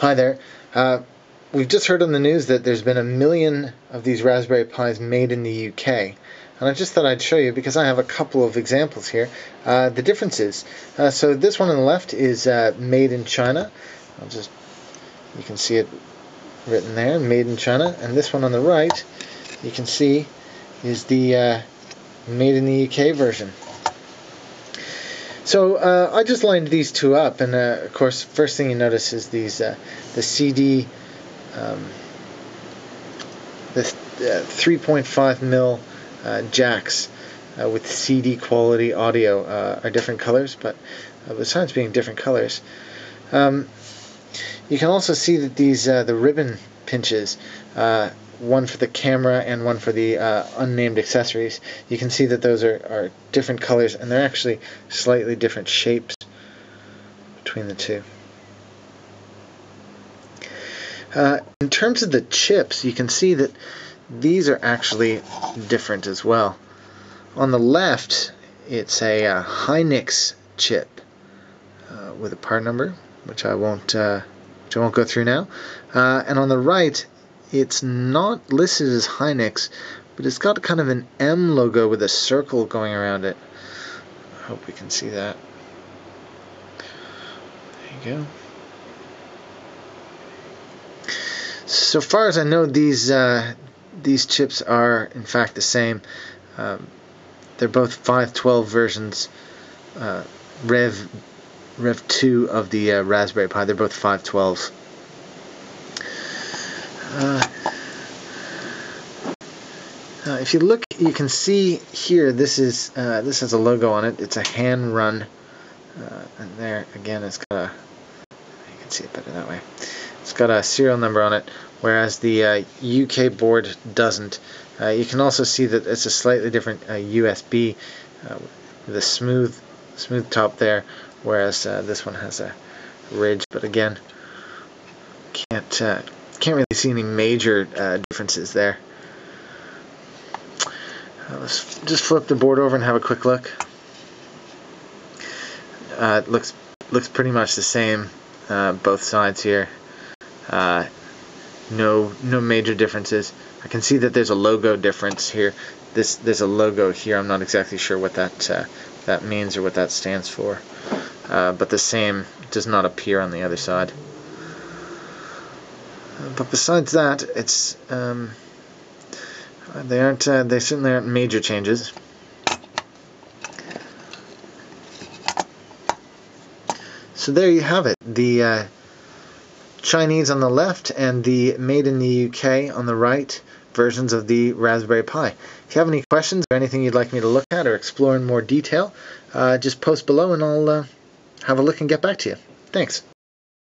Hi there. Uh, we've just heard on the news that there's been a million of these Raspberry Pis made in the UK. And I just thought I'd show you because I have a couple of examples here. Uh, the differences. Uh, so this one on the left is uh, made in China. I'll just you can see it written there, made in China. And this one on the right, you can see, is the uh, made in the UK version. So uh, I just lined these two up, and uh, of course, first thing you notice is these uh, the CD, um, the 3.5 mil uh, jacks uh, with CD quality audio uh, are different colors, but besides being different colors, um, you can also see that these the ribbon pinches one for the camera and one for the uh, unnamed accessories. You can see that those are, are different colors and they're actually slightly different shapes between the two. Uh, in terms of the chips, you can see that these are actually different as well. On the left, it's a uh, Hynix chip uh, with a part number, which I won't uh, which I won't go through now. Uh, and on the right, it's not listed as Hynix, but it's got kind of an M logo with a circle going around it. I hope we can see that. There you go. So far as I know, these uh, these chips are in fact the same. Um, they're both 512 versions. Uh, Rev Rev 2 of the uh, Raspberry Pi. They're both 512s. Uh, uh, if you look, you can see here. This is uh, this has a logo on it. It's a HanRun, uh, and there again, it's got a. You can see it better that way. It's got a serial number on it, whereas the UK uh, board doesn't. You can also see that it's a slightly different USB with a smooth smooth top there, whereas this one has a ridge. But again, can't can't really see any major uh, differences there. Uh, let's just flip the board over and have a quick look. Uh, it looks looks pretty much the same, uh, both sides here. Uh, no no major differences. I can see that there's a logo difference here. This there's a logo here. I'm not exactly sure what that uh, that means or what that stands for. But the same does not appear on the other side but besides that, it's um, they aren't uh, they certainly aren't major changes. So there you have it. The uh, Chinese on the left and the made in the UK on the right versions of the Raspberry Pi. If you have any questions or anything you'd like me to look at or explore in more detail, uh, just post below and I'll uh, have a look and get back to you. Thanks.